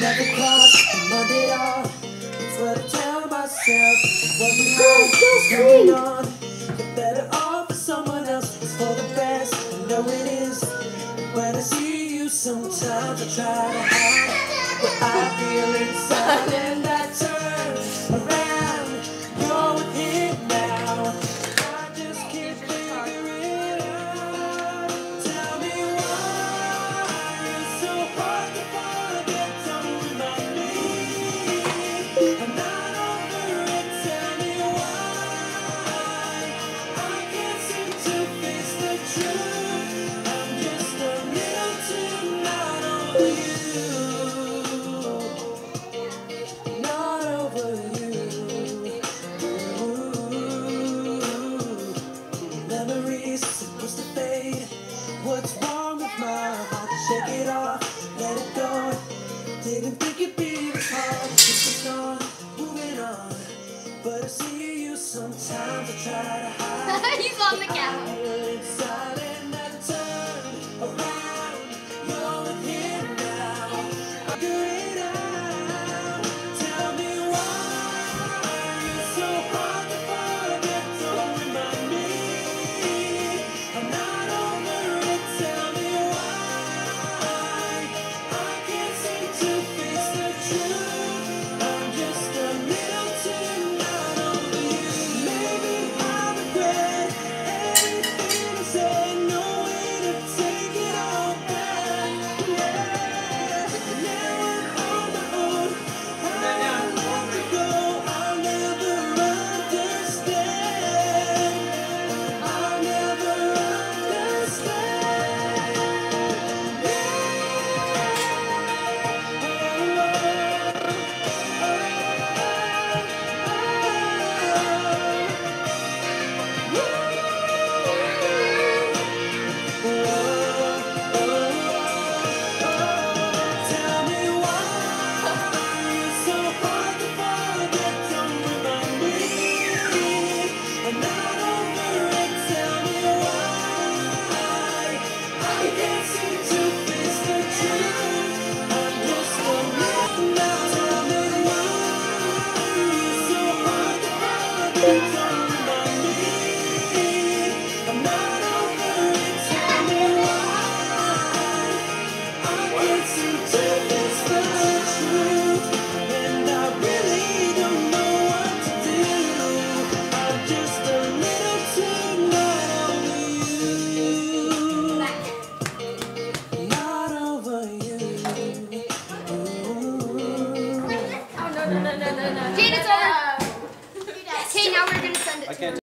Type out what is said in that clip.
never cross I learned it all. It's what I tell myself. Wasn't wrong, it's coming on. You're better off with someone else. It's for the best. I know it is. When I see you, sometimes I try to hide what I feel inside. I'll shake it off, let it go. Be I. I. He's on the couch. Around, you're. I can't.